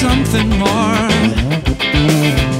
something more.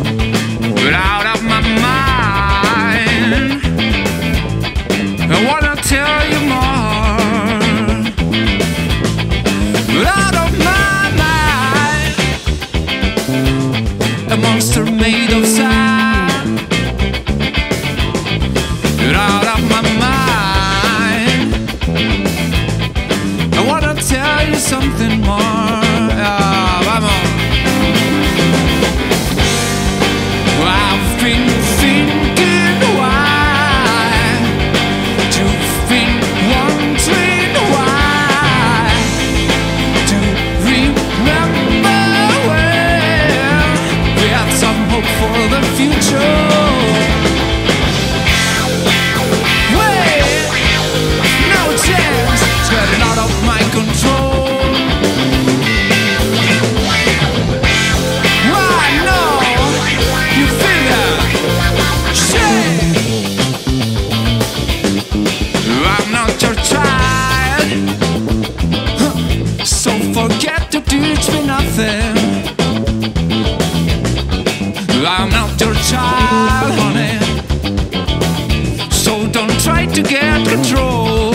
tried to get control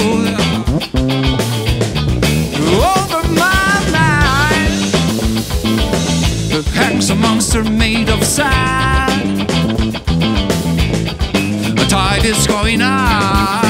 over my mind. It Hangs a monster made of sand. The tide is going out.